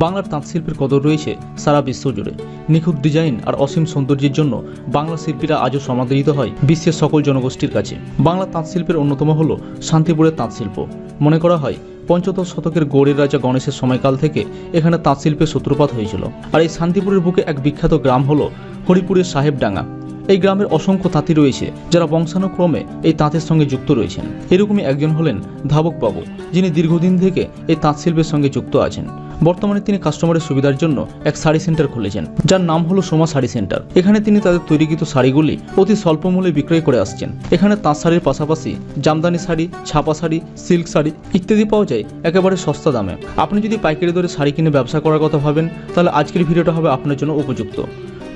বাংলার তাঁত শিল্পের কদর রয়েছে সারা বিশ্ব জুড়ে। নিখুঁত ডিজাইন আর অসীম সৌন্দর্যের জন্য বাংলা শিল্পীরা আজও সমাদৃত হয় বিশ্বের সকল জনগোষ্ঠীর কাছে। বাংলা তাঁত শিল্পের অন্যতম হল শান্তিপুরের তাঁত শিল্প মনে করা হয়, পঞ্চদশ শতকের গৌড়ের রাজা গণেশের সময়কাল থেকে এখানে তাঁত শিল্পের সূত্রপাত হয়েছিল। আর এই শান্তিপুরের বুকে এক বিখ্যাত গ্রাম হল হরিপুরের সাহেবডাঙ্গা। এই গ্রামের অসংখ্য তাঁতি রয়েছে যারা বংশানুক্রমে এই তাঁতের সঙ্গে যুক্ত রয়েছেন। এরকমই একজন হলেন ধাবক বাবু, যিনি দীর্ঘদিন থেকে এই তাঁত শিল্পের সঙ্গে যুক্ত আছেন। বর্তমানে তিনি কাস্টমারের সুবিধার জন্য এক শাড়ি সেন্টার খুলেছেন, যার নাম হলো সোমা শাড়ি সেন্টার। এখানে তিনি তাদের তৈরিকৃত শাড়িগুলি অতি স্বল্প মূল্যে বিক্রয় করে আসছেন। এখানে তাঁত শাড়ির পাশাপাশি জামদানি শাড়ি, ছাপা শাড়ি, সিল্ক শাড়ি ইত্যাদি পাওয়া যায় একেবারে সস্তা দামে। আপনি যদি পাইকারি দরে শাড়ি কিনে ব্যবসা করার কথা ভাবেন, তাহলে আজকের ভিডিওটা হবে আপনার জন্য উপযুক্ত।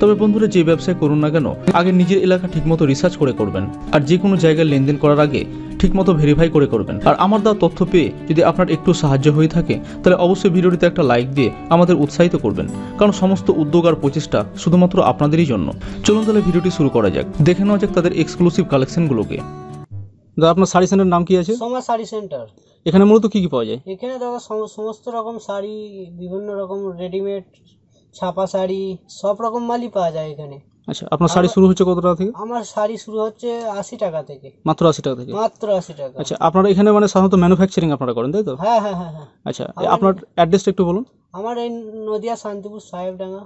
তবে বন্ধুরা যে ব্যবসায় করুন না কেন আগে নিজের এলাকা ঠিকমতো রিসার্চ করে করবেন। আর যে কোনো জায়গায় লেনদেন করার আগে ঠিকমতো ভেরিফাই করে করবেন। আর আমার দেওয়া তথ্য পেয়ে যদি আপনার একটু সাহায্য হয়ে থাকে তাহলে অবশ্যই ভিডিওটিতে একটা লাইক দিয়ে আমাদের উৎসাহিত করবেন। কারণ সমস্ত উদ্যোগ আর প্রচেষ্টা শুধুমাত্র আপনাদেরই জন্য। চলুন তাহলে ভিডিওটি শুরু করা যাক। দেখে নেওয়া যাক তাদের এক্সক্লুসিভ কালেকশনগুলোকে দাদা আপনার শাড়ি সেন্টার নাম কি আছে? সোমা শাড়ি সেন্টার। এখানে মূলত কি কি পাওয়া যায়? এখানে সম- সমস্ত রকম শাড়ি বিভিন্ন রকম রেডিমেড ছাপা শাড়ি সব রকম মালই পাওয়া যায় এখানে। আচ্ছা আপনার শাড়ি শুরু হচ্ছে কত টাকা থেকে? আমার শাড়ি শুরু হচ্ছে আশি টাকা থেকে। মাত্র আশি টাকা থেকে? মাত্র আশি টাকা। আচ্ছা আপনারা এখানে মানে সাধারণত ম্যানুফ্যাকচারিং আপনারা করেন তাই তো? হ্যাঁ হ্যাঁ হ্যাঁ হ্যাঁ। আচ্ছা আপনার অ্যাড্রেসটা একটু বলুন। আমার এই নদিয়া শান্তিপুর সাহেবডাঙ্গা।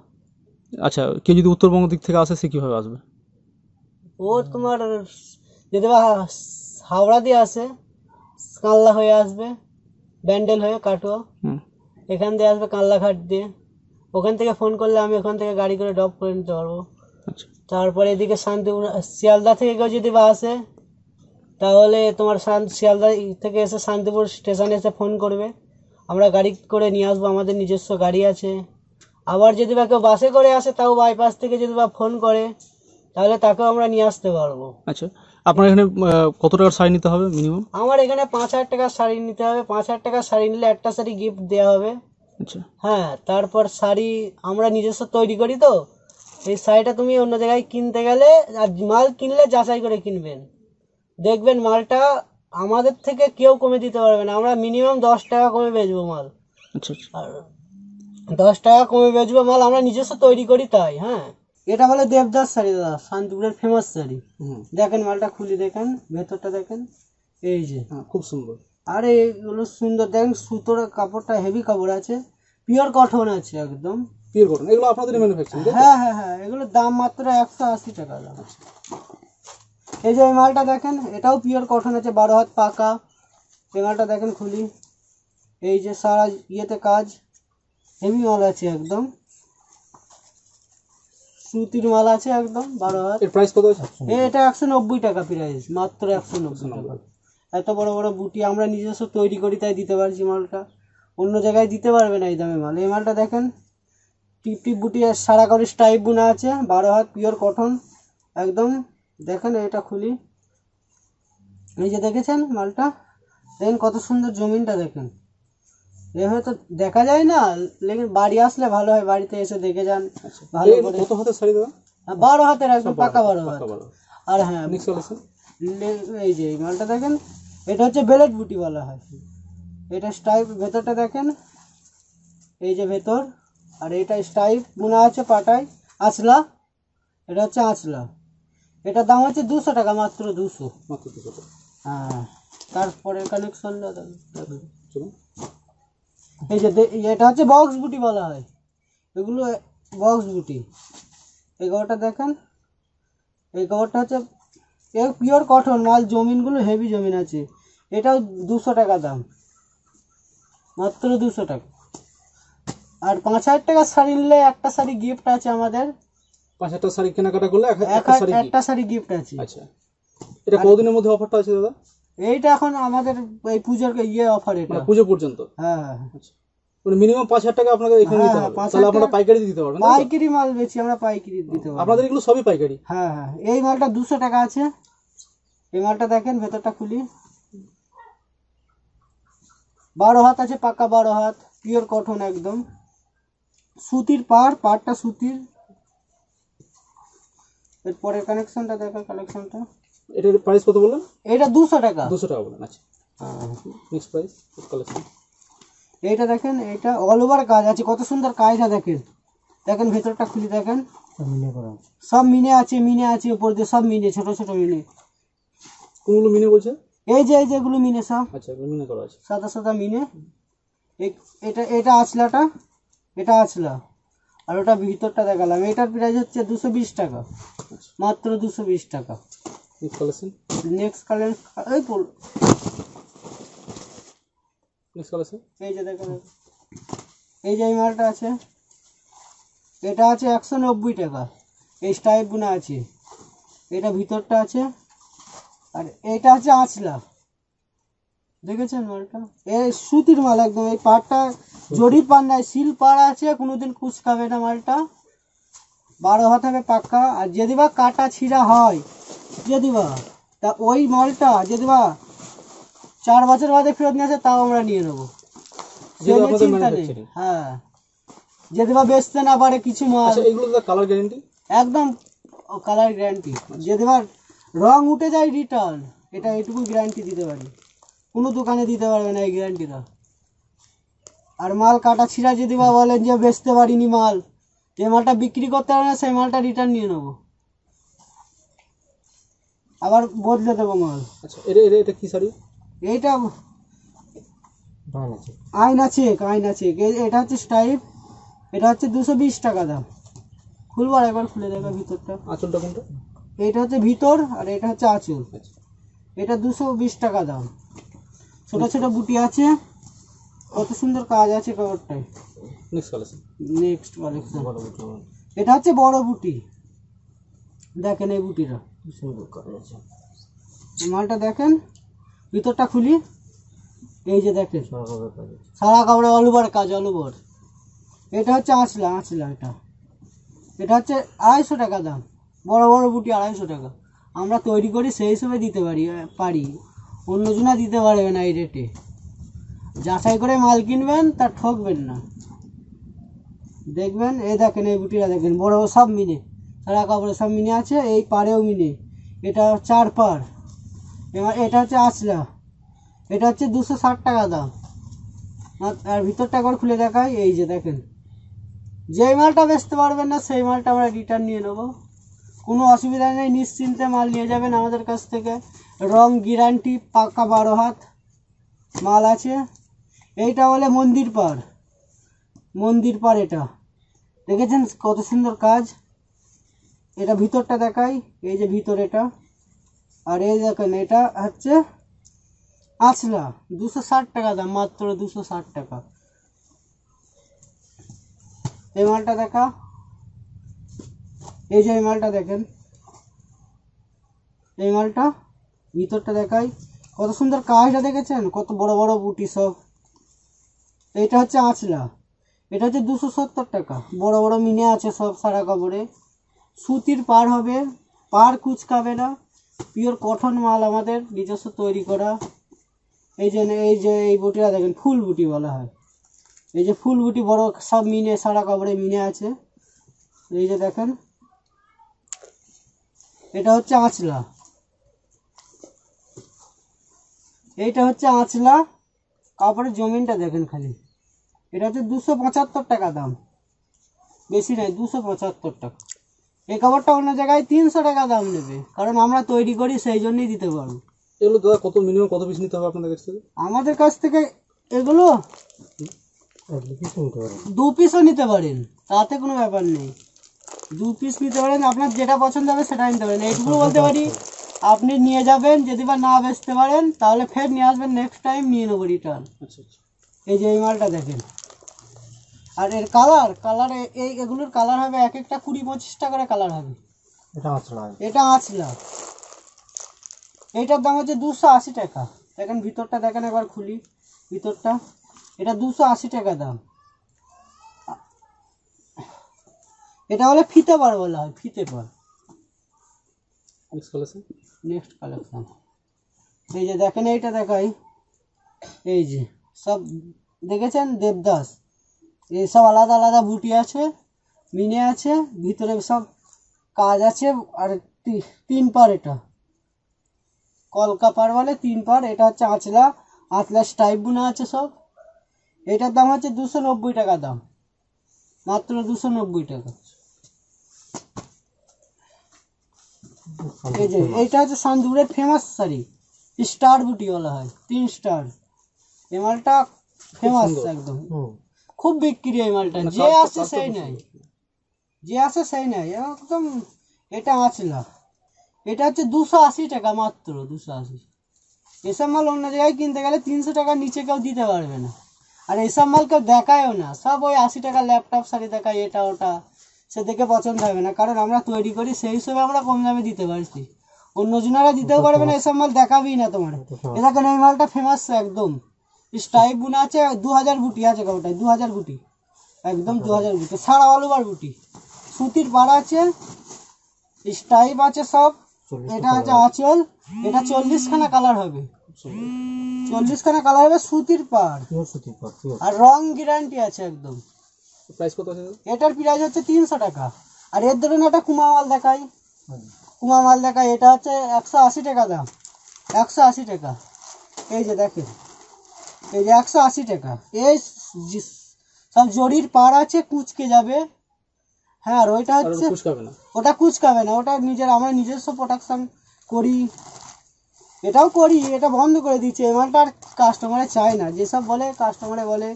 আচ্ছা কেউ যদি উত্তরবঙ্গ দিক থেকে আসে সে কীভাবে আসবে? ও তোমার যদি বা হাওড়া দিয়ে আসে কাল্লা হয়ে আসবে ব্যান্ডেল হয়ে কাটোয়া। এখান দিয়ে আসবে কাল্লাঘাট দিয়ে। ওখান থেকে ফোন করলে আমি ওখান থেকে গাড়ি করে ড্রপ করে নিতে পারব। আচ্ছা। তারপরে এদিকে শান্তিপুর শিয়ালদা থেকে কেউ যদি বা আসে তাহলে তোমার শিয়ালদা থেকে এসে শান্তিপুর স্টেশনে এসে ফোন করবে। আমরা গাড়ি করে নিয়ে আসব আমাদের নিজস্ব গাড়ি আছে। আবার যদি বা কেউ বাসে করে আসে তাও বাইপাস থেকে যদি বা ফোন করে তাহলে তাকেও আমরা নিয়ে আসতে পারব। আচ্ছা। আপনার এখানে কত টাকার শাড়ি নিতে হবে মিনিমাম আমার এখানে পাঁচ হাজার টাকার শাড়ি নিতে হবে। পাঁচ হাজার টাকার শাড়ি নিলে একটা শাড়ি গিফট দেওয়া হবে। আচ্ছা। হ্যাঁ তারপর শাড়ি আমরা নিজস্ব তৈরি করি তো। এই শাড়িটা তুমি অন্য জায়গায় কিনতে গেলে আর মাল কিনলে যাচাই করে কিনবেন। দেখবেন মালটা আমাদের থেকে কেউ কমে দিতে পারবে না। আমরা মিনিমাম দশ টাকা কমে বেচবো মাল। আচ্ছা আচ্ছা। আর দশ টাকা কমে বেচবো মাল আমরা নিজস্ব তৈরি করি তাই হ্যাঁ। এটা বলে দেবদাস শাড়ি দাদা শান্তিপুরের ফেমাস শাড়ি। হুম। দেখেন মালটা খুলে দেখেন ভেতরটা দেখেন। এই যে। হ্যাঁ খুব সুন্দর। আর এগুলো সুন্দর দেখেন সুতোর কাপড়টা হেভি কাপড় আছে পিওর কটন আছে একদম। পিওর কটন এগুলো আপনাদের ম্যানুফ্যাকচারিং হ্যাঁ হ্যাঁ হ্যাঁ এগুলোর দাম মাত্র একশো আশি টাকা দাম এই যে এই মালটা দেখেন এটাও পিওর কটন আছে বারো হাত পাকা। এই মালটা দেখেন খুলি। এই যে সারা ইয়েতে কাজ হেভি মাল আছে একদম। সুতির মাল আছে একদম বারো হাত। এর প্রাইস কত আছে? এটা একশো নব্বই টাকা প্রাইস মাত্র একশো নব্বই টাকা। এত বড় বড় বুটি আমরা নিজস্ব তৈরি করি তাই দিতে পারছি মালটা। অন্য জায়গায় দিতে পারবে না এই দামে মাল। এই মালটা দেখেন টিপ টিপ বুটি আর সারা করে স্টাইপ বোনা আছে বারো হাত পিওর কটন একদম। দেখেন এটা খুলি। এই যে দেখেছেন মালটা? দেখেন কত সুন্দর জমিনটা দেখেন। এভাবে তো দেখা যায় না লেকিন বাড়ি আসলে ভালো হয় বাড়িতে এসে দেখে যান ভালো করে। কত হাতের শাড়ি দাদা? বারো হাতের একদম পাকা বারো হাত। আর হ্যাঁ এই যে এই মালটা দেখেন এটা হচ্ছে বেলেট বুটি বলা হয়। এটা স্টাইপ ভেতরটা দেখেন। এই যে ভেতর আর এটা স্টাইপ বোনা আছে পাটায়। আঁচলা এটা হচ্ছে আঁচলা। এটার দাম হচ্ছে দুশো টাকা মাত্র দুশো। মাত্র দুশো টাকা। হ্যাঁ তারপরে কানেকশনটা চলুন। এই যে এটা হচ্ছে বক্স বুটি বলা হয়। এগুলো বক্স বুটি। এই কাপড়টা দেখেন। এই কাপড়টা হচ্ছে পিওর কটন মাল জমিনগুলো হেভি জমিন আছে। এটাও দুশো টাকা দাম। মাত্র দুশো টাকা। আর পাঁচ হাজার টাকার শাড়ি নিলে একটা শাড়ি গিফট আছে আমাদের। পাঁচ হাজার শাড়ি কেনাকাটা করলে এক এক একটা শাড়ি গিফট আছে। আচ্ছা। এটা কতদিনের মধ্যে অফারটা আছে দাদা? এইটা এখন আমাদের এই পুজোর ইয়ে অফার এটা। মানে পুজো পর্যন্ত? হ্যাঁ। আচ্ছা। মানে মিনিমাম পাঁচ হাজার টাকা আপনাকে এখানে দিতে হ্যাঁ, হবে। তাহলে আপনারা পাইকারি দিতে পারবেন পাইকারি মাল বেশি আমরা পাইকারি দিতে পারব। আপনাদের এগুলো সবই পাইকারি? হ্যাঁ হ্যাঁ। এই মালটা দুশো টাকা আছে। এই মালটা দেখেন ভেতরটা খুলি। বারো হাত আছে পাকা বারো হাত পিওর কটন একদম। সুতির পাড় পাড়টা সুতির। এরপরের কানেকশনটা দেখা কালেকশনটা এটার প্রাইস কত বললেন? এটা দুশো টাকা। দুশো টাকা বলেন আচ্ছা। নেক্সট প্রাইস কালেকশন এইটা দেখেন এটা অল ওভার কাজ আছে কত সুন্দর কাজটা দেখেন। দেখেন ভেতরটা খুলে দেখেন। সব মিনে আছে। মিনে আছে উপর দিয়ে সব মিনে ছোট ছোট মিনে কোনগুলো মিনে বলছে এই যে এই যেগুলো মিনে সব। আচ্ছা এগুলো মিনে করা আছে। সাদা সাদা মিনে এটা এটা আছলাটা এটা আছলা আর ওটা ভিতরটা দেখালাম। এটার প্রাইস হচ্ছে দুশো বিশ টাকা। মাত্র দুশো বিশ টাকা। নেক্সট কালার এই পড় নেক্সট কালেকশন এই যে দেখেন এই যে এই মালটা আছে। এটা আছে একশো নব্বই টাকা। এই স্টাইপগুলো আছে। এটা ভিতরটা আছে। আর এটা হচ্ছে আঁচলা। দেখেছেন মালটা? এই সুতির মাল একদম এই পাড়টা জরির পার নাই সিল পাড় আছে কোনোদিন কুচ খাবে না মালটা। বারো হাত হবে পাক্কা আর যদি বা কাটা ছিঁড়া হয় যদি বা তা ওই মালটা যদি বা চার বছর বাদে ফেরত নিয়ে আসে তাও আমরা নিয়ে নেব। চিন্তা নেই। হ্যাঁ। যদি বা বেচতে না পারে কিছু মাল। আচ্ছা কালার গ্যারেন্টি একদম কালার গ্যারান্টি যদি বা রং উঠে যায় রিটার্ন এটা এটুকু গ্যারান্টি দিতে পারি। কোনো দোকানে দিতে পারবে না এই গ্যারান্টিটা আর মাল কাটা ছিঁড়া যদি বা বলেন যে বেচতে পারিনি মাল যে মালটা বিক্রি করতে পারে না সেই মালটা রিটার্ন নিয়ে নেব। আবার বদলে দেবো মাল। আচ্ছা এটা এটা এটা কি শাড়ি এইটা আয়না চেক আয়না চেক এটা হচ্ছে স্টাইপ এটা হচ্ছে দুশো বিশ টাকা দাম। খুলবার একবার খুলে দেখো ভিতরটা। আঁচলটা কোনটা? এটা হচ্ছে ভিতর আর এটা হচ্ছে আঁচল। এটা দুশো বিশ টাকা দাম। ছোট ছোট বুটি আছে। কত সুন্দর কাজ আছে কাপড়টায়। নেক্সট কালেকশন নেক্সট কালেকশন এটা হচ্ছে বড় বুটি। দেখেন এই বুটিটা। এই মালটা দেখেন। ভিতরটা খুলি। এই যে দেখেন। সারা কাপড়ে অলুবার কাজ অলুবার এটা হচ্ছে আঁচলা আঁচলা এটা। এটা হচ্ছে আড়াইশো টাকা দাম। বড় বড় বুটি আড়াইশো টাকা। আমরা তৈরি করি সেই হিসেবে দিতে পারি পারি। অন্যজনা দিতে পারবে না এই রেটে। যাচাই করে মাল কিনবেন তা ঠকবেন না। দেখবেন এই দেখেন, এই বুটিটা দেখেন, বড় সব মিনে সারা কাপড়ে সব মিনে আছে, এই পাড়েও মিনে এটা চার পার এবার এটা হচ্ছে আঁচলা। এটা হচ্ছে দুশো ষাট টাকা দাম। আর- ভিতরটা একবার খুলে দেখাই, এই যে দেখেন। যেই মালটা বেচতে পারবেন না, সেই মালটা আমরা রিটার্ন নিয়ে নেব। কোনো অসুবিধা নেই, নিশ্চিন্তে মাল নিয়ে যাবেন আমাদের কাছ থেকে। রং গ্যারান্টি পাকা বারো হাত মাল আছে। এইটা বলে মন্দির পাড় মন্দির পাড় এটা। দেখেছেন কত সুন্দর কাজ? এটা ভিতরটা দেখাই, এই যে ভিতর এটা। আর এই দেখেন, এটা হচ্ছে আছলা দুশো ষাট টাকা দাম, মাত্র দুশো ষাট টাকা। এই মালটা দেখা। এই যে এই মালটা দেখেন। এই মালটা ভিতরটা দেখাই। কত সুন্দর কাজটা দেখেছেন? কত বড় বড় বুটি সব। এটা হচ্ছে আঁচলা। এটা হচ্ছে দুশো সত্তর টাকা। বড় বড় মিনে আছে সব সারা কাপড়ে সুতির পার হবে। পার কুচকাবে না। পিওর কটন মাল আমাদের। নিজস্ব তৈরি করা। এই যে এই যে এই বুটিটা দেখেন, ফুল বুটি বলা হয়। এই যে ফুল বুটি বড় সব মিনে, সারা কাপড়ে মিনে আছে। এই যে দেখেন। এটা হচ্ছে আঁচলা। এইটা হচ্ছে আঁচলা। কাপড়ের জমিনটা দেখেন খালি। এটা হচ্ছে দুশো পঁচাত্তর টাকা দাম। বেশি নয় দুশো পঁচাত্তর টাকা। এই কাপড়টা অন্য জায়গায় তিনশো টাকা দাম নেবে। কারণ আমরা তৈরি করি সেই জন্যই দিতে পারব। এগুলো দাদা কত মিনিমাম কত পিস নিতে হবে আপনাদের কাছ থেকে? আমাদের কাছ থেকে এগুলো দু পিসও নিতে পারেন তাতে কোনো ব্যাপার নেই। দু পিস নিতে পারেন আপনার যেটা পছন্দ হবে সেটা নিতে পারেন। এইটুকু বলতে পারি আপনি নিয়ে যাবেন যদি বা না বেচতে পারেন তাহলে ফের নিয়ে আসবেন নেক্সট টাইম নিয়ে নেব রিটার্ন আচ্ছা আচ্ছা। এই যে এই মালটা দেখেন। আর এর কালার কালার এই এগুলোর কালার হবে এক একটা কুড়ি পঁচিশটা করে কালার হবে। এটা আঁচলা। এইটার দাম হচ্ছে দুশো আশি টাকা। দেখেন ভিতরটা দেখেন একবার খুলি। ভিতরটা। এটা দুশো আশি টাকা দাম। এটা হলে ফিতে পার বলা হয় ফিতে পার নেক্সট কালেকশন নেক্সট কালেকশন এই যে দেখেন এইটা দেখাই। এই যে সব দেখেছেন? দেবদাস। এই সব আলাদা আলাদা বুটি আছে মিনে আছে ভিতরে সব কাজ আছে আর তিন পার এটা। কলকা পার বলে তিন পার এটা হচ্ছে আঁচলা আঁচলা স্টাইপ বোনা আছে সব। এটার দাম হচ্ছে দুশো নব্বই টাকা দাম। মাত্র দুশো নব্বই টাকা। এই যে এইটা হচ্ছে সান্দুরের ফেমাস শাড়ি। স্টার বুটি বলা হয় তিন স্টার এই মালটা ফেমাস একদম। খুব বিক্রি এই মালটা। যে আসে সেই নাই। যে আসে সেই নাই। একদম এটা আঁচলা। এটা হচ্ছে দুশো আশি টাকা মাত্র দুশো আশি। এসব মাল অন্য জায়গায় কিনতে গেলে তিনশো টাকার নিচে কেউ দিতে পারবে না। আর এসব মাল কেউ দেখায়ও না। সব ওই আশি টাকা ল্যাপটপ শাড়ি দেখায় এটা ওটা। সে থেকে পছন্দ হবে না। কারণ আমরা তৈরি করি সেই হিসেবে আমরা কম দামে দিতে পারছি। অন্য জনারা দিতেও পারবে না এসব মাল দেখাবেই না তোমার। এ দেখেন এই মালটা ফেমাস একদম। স্টাইপ বুনা আছে দু হাজার বুটি আছে কাউটায় দু হাজার গুটি। একদম দু হাজার বুটি সারা অলওভার বুটি সুতির পাড়া আছে স্টাইপ আছে সব। এটা আছে আঁচল। এটা চল্লিশ খানা কালার হবে। চল্লিশ খানা কালার হবে সুতির পাড়। আর রং গ্যারান্টি আছে একদম। প্রাইস কত আছে? এটার প্রাইস হচ্ছে তিনশো টাকা। আর এর ধরুন একটা কুমা মাল দেখাই। কুমা মাল দেখাই এটা হচ্ছে একশো আশি টাকা দাম। একশো আশি টাকা। এই যে দেখেন এই যে একশো আশি টাকা। এই সব জরির পাড় আছে কুচকে যাবে। হ্যাঁ আর ওইটা হচ্ছে ওটা কুচকাবে না ওটা নিজের আমরা নিজস্ব প্রোডাকশন করি। এটাও করি এটা বন্ধ করে দিচ্ছে। এই মালটা আর কাস্টমারে চায় না। যেসব বলে কাস্টমারে বলে।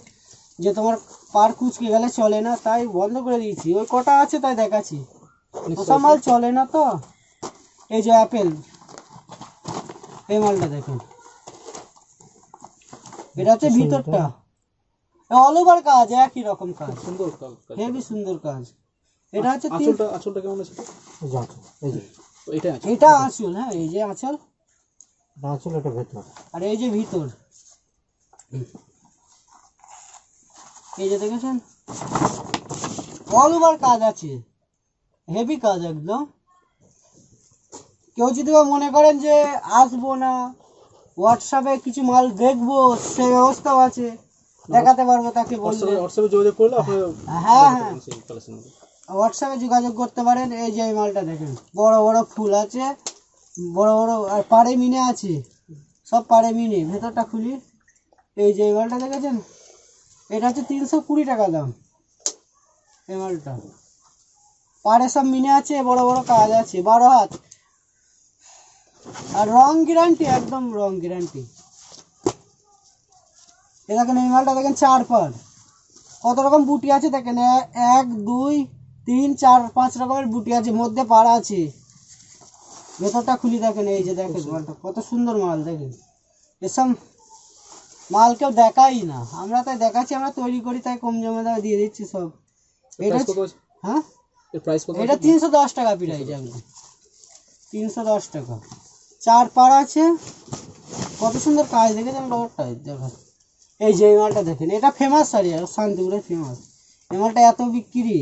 যে তোমার পার কুচকে গেলে চলে না তাই বন্ধ করে দিয়েছি। ওই কটা আছে তাই দেখাচ্ছি। ওসব মাল চলে না তো? এই যে অ্যাপেল। এই মালটা দেখুন। এটা হচ্ছে ভিতরটা। অল ওভার কাজ একই রকম কাজ। সুন্দর হেভি সুন্দর কাজ। এটা হচ্ছে তিন আঁচলটা আঁচলটা কেমন আছে? এটা আছে এটা আঁচল হ্যাঁ এই যে আঁচল। আঁচল এটা ভেতর। আর এই যে ভিতর। এই যে দেখেছেন? অল ওভার কাজ আছে। হেভি কাজ একদম। কেউ যদি মনে করেন যে আসব না হোয়াটসঅ্যাপে কিছু মাল দেখব সে ব্যবস্থাও আছে। দেখাতে পারব তাকে বললে। হোয়াটসঅ্যাপে যোগাযোগ করলে হ্যাঁ হ্যাঁ। হোয়াটসঅ্যাপে যোগাযোগ করতে পারেন। এই যে মালটা দেখেন। বড় বড় ফুল আছে। বড় বড় আর পাড়ে মিনে আছে। সব পাড়ে মিনে। ভেতরটা খুলি। এই যে মালটা দেখেছেন? এটা হচ্ছে তিনশো কুড়ি টাকা দাম। এই মালটা পাড়ে সব মিনে আছে, বড় বড় কাজ আছে, বারো হাত। আর রং গ্যারান্টি একদম রং গ্যারান্টি এ দেখেন এই মালটা দেখেন চার পার কত রকম বুটি আছে দেখেন এক, দুই, তিন, চার, পাঁচ রকমের বুটি আছে, মধ্যে পাড়া আছে। ভেতরটা খুলি দেখেন, এই যে দেখেন মালটা, কত সুন্দর মাল দেখেন। এসব মাল কেউ দেখাই না। আমরা তাই দেখাচ্ছি আমরা তৈরি করি তাই কম জমে দামে দিয়ে দিচ্ছি সব। এটা হ্যাঁ? প্রাইস এটা তিনশো দশ টাকা পিরাই যাবে তিনশো দশ টাকা। চার পাড় আছে। কত সুন্দর কাজ দেখেছেন? রবারটা দেখেন। এই যে এই মালটা দেখেন এটা ফেমাস শাড়ি আর শান্তিপুরের ফেমাস এই মালটা এত বিক্রি।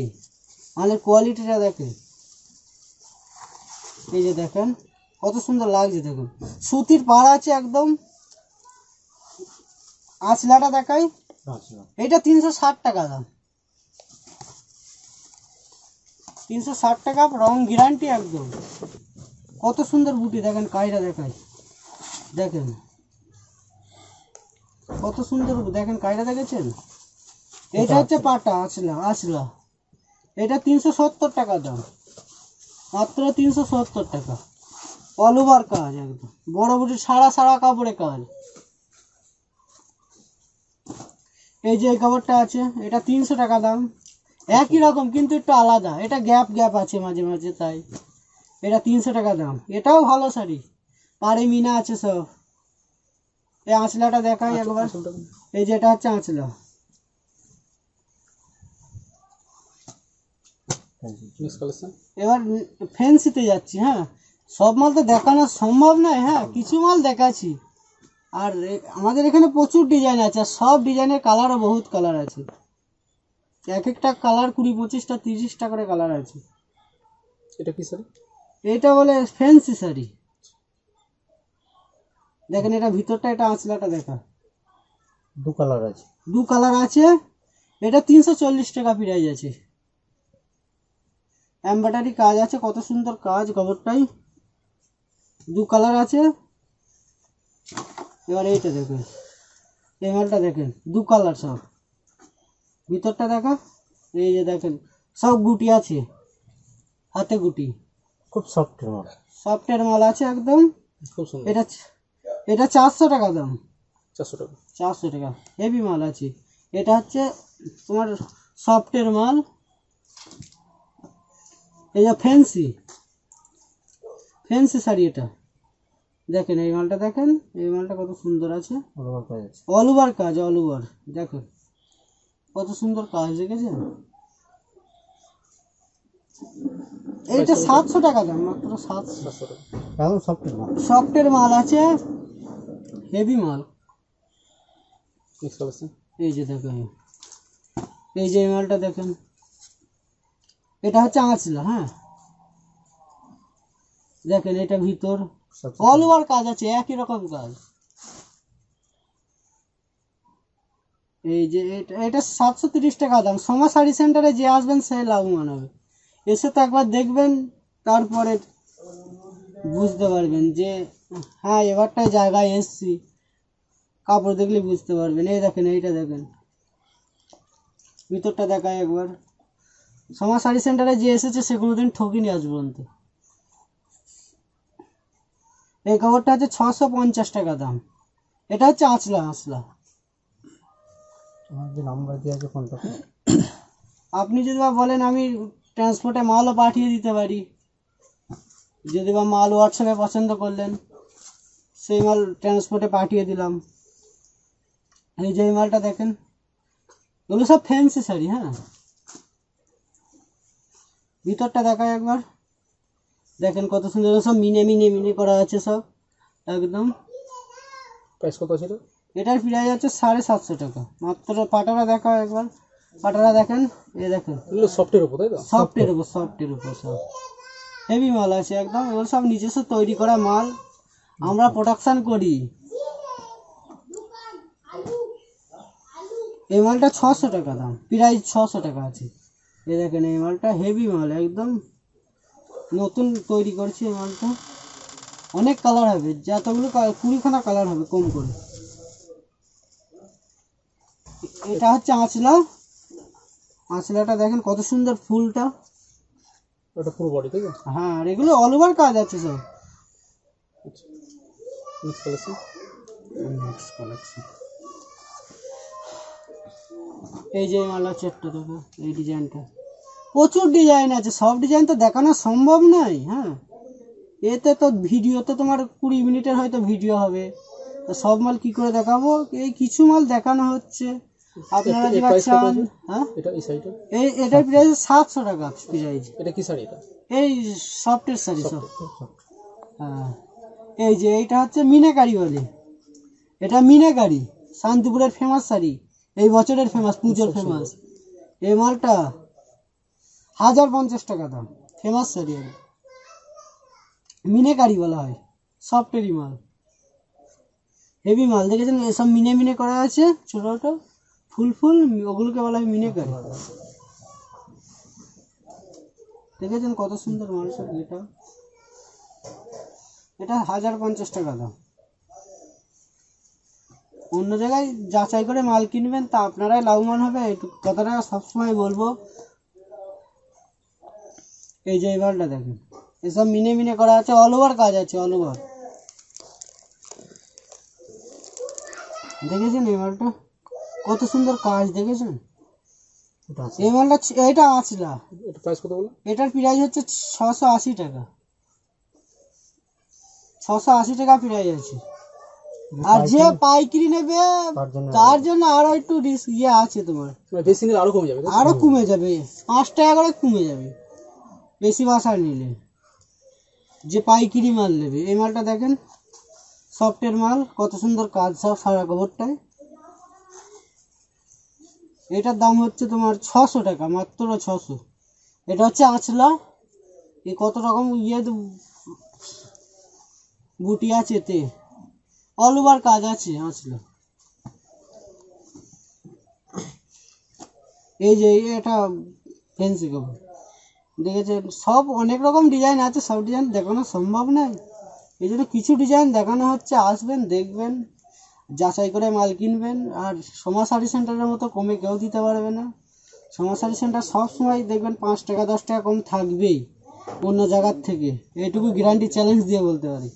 মালের কোয়ালিটিটা দেখেন। এই যে দেখেন কত সুন্দর লাগছে দেখুন। সুতির পাড় আছে একদম। আঁচলাটা দেখাই। আচ্ছা। এটা তিনশো ষাট টাকা দাম। তিনশো ষাট টাকা রং গ্যারান্টি একদম। কত সুন্দর বুটি দেখেন কাইরা দেখাই। দেখেন। কত সুন্দর দেখেন কাইরা দেখেছেন? এটা হচ্ছে পাটা আসলা আসলা এটা তিনশো সত্তর টাকা দাম। মাত্র তিনশো সত্তর টাকা। অল ওভার কাজ একদম। বড় বুটি সারা সারা কাপড়ে কাজ। এই যে এই কাপড়টা আছে এটা তিনশো টাকা দাম। একই রকম কিন্তু একটু আলাদা। এটা গ্যাপ গ্যাপ আছে মাঝে মাঝে তাই। এটা তিনশো টাকা দাম। এটাও ভালো শাড়ি। পাড়ে মিনা আছে সব। এই আঁচলাটা দেখাই একবার। এই যেটা হচ্ছে আঁচলা। এবার ফ্যান্সিতে যাচ্ছি হ্যাঁ। সব মাল তো দেখানো সম্ভব নয় হ্যাঁ। কিছু মাল দেখাচ্ছি। আর আমাদের এখানে প্রচুর ডিজাইন আছে আর সব ডিজাইনের কালারও বহুত কালার আছে। এক একটা কালার কুড়ি পঁচিশটা তিরিশটা করে কালার আছে। এটা কি স্যার এটা বলে ফ্যান্সি শাড়ি। দেখেন এটা ভিতরটা এটা আঁচলাটা দেখা। দু কালার আছে। দু কালার আছে। এটা তিনশো চল্লিশ টাকা প্রাইস আছে। এমব্রয়ডারি কাজ আছে কত সুন্দর কাজ কবরটাই দু কালার আছে। এবার এইটা দেখুন। এই মালটা দেখেন দু কালার সব। ভিতরটা দেখা এই যে দেখেন সব গুটি আছে। হাতে গুটি। খুব সফট মাল। সফটের মাল আছে একদম। খুব সুন্দর। এটা এটা চারশো টাকা দাম। চারশো টাকা। চারশো টাকা। হেভি মাল আছে। এটা হচ্ছে তোমার সফটের মাল। এই যে ফ্যান্সি ফ্যান্সি শাড়ি এটা। দেখেন এই মালটা দেখেন এই মালটা কত সুন্দর আছে। অল ওভার কাজ অল ওভার দেখেন কত সুন্দর কাজ দেখেছেন? এইটা সাতশো টাকা দাম মাত্র সাতশো। টাকা। সফটের মাল। আছে হেভি মাল। এই যে দেখেন এই যে এই মালটা দেখেন। এটা হচ্ছে আঁচলা হ্যাঁ? দেখেন এটা ভিতর অল ওভার কাজ আছে, একই রকম কাজ। এই যে এটা সাতশো তিরিশ টাকা দাম। সমা শাড়ি সেন্টারে যে আসবেন, সে লাভবান হবে। এসে তো একবার দেখবেন, তারপরে বুঝতে পারবেন যে হ্যাঁ এবারটাই জায়গায় এসছি। কাপড় দেখলে বুঝতে পারবেন। এই দেখেন, এইটা দেখেন। ভিতরটা দেখায় একবার। সমা শাড়ি সেন্টারে যে এসেছে, সে কোনোদিন ঠকিনি আজ পর্যন্ত। এই কাপড়টা হচ্ছে ছশো পঞ্চাশ টাকা দাম। এটা হচ্ছে আঁচলা আঁচলা। আমার যে নাম্বার দেওয়া আছে ফোনটা। আপনি যদি বা বলেন আমি ট্রান্সপোর্টে মালও পাঠিয়ে দিতে পারি। যদি বা মাল হোয়াটসঅ্যাপে পছন্দ করলেন সেই মাল ট্রান্সপোর্টে পাঠিয়ে দিলাম। এই যে এই মালটা দেখেন এগুলো সব ফ্যান্সি শাড়ি হ্যাঁ। ভিতরটা দেখায় একবার। দেখেন কত সুন্দর সব মিনে মিনে মিনে করা আছে সব। একদম। প্রাইস কত আছে এটার প্রাইস হচ্ছে সাড়ে সাতশো টাকা। মাত্র পাটারা দেখা একবার। পাটারা দেখেন এই দেখেন। এগুলো সফটের উপর তাই তো? সফটের উপর সফটের উপর সব। হেভি মাল আছে একদম। এগুলো সব নিজস্ব তৈরি করা মাল। আমরা প্রোডাকশন করি। এই মালটা ছশো টাকা দাম। প্রাইস ছশো টাকা আছে। এই দেখেন এই মালটা হেভি মাল একদম। নতুন তৈরি করছি এই মালটা। অনেক কালার হবে যতগুলো কুড়িখানা কালার হবে কম করে। এটা হচ্ছে আঁচলা। আঁচলাটা দেখেন কত সুন্দর ফুলটা। ওটা পুরো বডি তাই হ্যাঁ আর এগুলো অল ওভার কাজ আছে সব। আচ্ছা। কালেকশন এই যে মালা চেটটা দেখো এই ডিজাইনটা প্রচুর ডিজাইন আছে। সব ডিজাইন তো দেখানো সম্ভব নয় হ্যাঁ। এতে তো ভিডিওতে তোমার কুড়ি মিনিটের হয়তো ভিডিও হবে। তো সব মাল কি করে দেখাবো? এই কিছু মাল দেখানো হচ্ছে। আপনারা যেটা চান হ্যাঁ? এটা এই এটার প্রাইস সাতশো টাকা প্রাইস এটা কি শাড়ি এটা? এই সফটের শাড়ি সব। হ্যাঁ। এই যে এইটা হচ্ছে মিনাকারি বলে। এটা মিনাকারি শান্তিপুরের ফেমাস শাড়ি। এই বছরের ফেমাস পুজোর ফেমাস এই মালটা হাজার পঞ্চাশ টাকা দাম। ফেমাস শাড়ি আর মিনেকারি বলা হয়। সফটেরই মাল। হেভি মাল। দেখেছেন? এসব মিনে মিনে করা আছে। ছোট ছোট। ফুল ফুল। ওগুলোকে বলা হয় মিনে মিনেকারি দেখেছেন কত সুন্দর মাল সব এটা? এটা হাজার পঞ্চাশ টাকা দাম। অন্য জায়গায় যাচাই করে মাল কিনবেন, তা আপনারাই লাভবান হবে। কথাটা সবসময় বলব। এই যে এই দেখেন। এসব মিনে মিনে করা আছে অল ওভার কাজ আছে অল ওভার দেখেছেন এই মালটা কত সুন্দর কাজ দেখেছেন? এই মালটা এটা আঁচলা এটার প্রাইস হচ্ছে ছশো আশি টাকা। ছশো আশি টাকা প্রাইস আছে। আর যে পাইকারি নেবে তার জন্য আরও একটু রিস্ক ইয়ে আছে তোমার। মানে বেশি নিলে আরও কমে যাবে আরও কমে যাবে পাঁচ টাকা করে কমে যাবে। বেশি বাসা নিলে। যে পাইকিরি মাল নেবে। এই মালটা দেখেন সফটের মাল, কত সুন্দর কাজ সব সারা কবরটায়। এটার দাম হচ্ছে তোমার ছশো টাকা, মাত্র ছশো। এটা হচ্ছে আঁচলা। এ কত রকম ইয়ে বুটি আছে এতে অল ওভার কাজ আছে আঁচলা। এই যে এটা ফেন্সি কাপড় দেখেছেন সব অনেক রকম ডিজাইন আছে, সব ডিজাইন দেখানো সম্ভব নয়। এই জন্য কিছু ডিজাইন দেখানো হচ্ছে, আসবেন, দেখবেন, যাচাই করে মাল কিনবেন, আর সমাজ শাড়ি সেন্টারের মতো কমে কেউ দিতে পারবে না। সমাজসারি সেন্টার সবসময় দেখবেন, পাঁচ টাকা, দশ টাকা কম থাকবেই অন্য জায়গার থেকে। এটুকু গ্যারান্টি চ্যালেঞ্জ দিয়ে বলতে পারি।